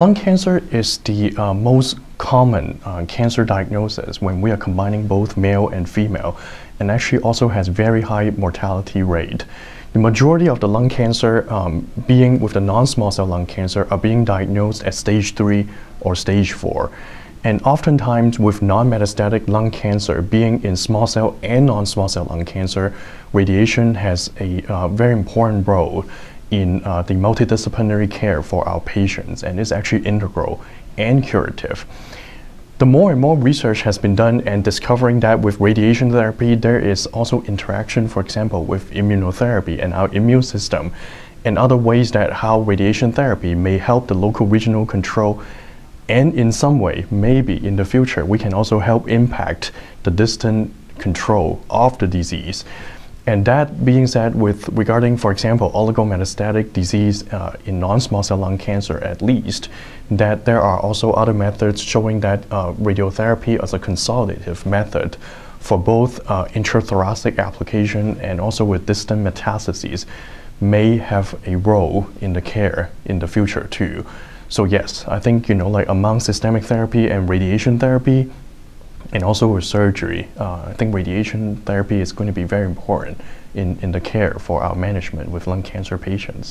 Lung cancer is the uh, most common uh, cancer diagnosis when we are combining both male and female, and actually also has very high mortality rate. The majority of the lung cancer um, being with the non-small cell lung cancer are being diagnosed at stage 3 or stage 4. And oftentimes with non-metastatic lung cancer being in small cell and non-small cell lung cancer, radiation has a uh, very important role in uh, the multidisciplinary care for our patients and is actually integral and curative. The more and more research has been done and discovering that with radiation therapy, there is also interaction, for example, with immunotherapy and our immune system and other ways that how radiation therapy may help the locoregional control and in some way, maybe in the future, we can also help impact the distant control of the disease. And that being said, with regarding, for example, oligometastatic disease uh, in non-small cell lung cancer at least, that there are also other methods showing that uh, radiotherapy as a consolidative method for both uh, intrathoracic application and also with distant metastases may have a role in the care in the future too. So yes, I think, you know, like among systemic therapy and radiation therapy, and also with surgery, uh, I think radiation therapy is going to be very important in, in the care for our management with lung cancer patients.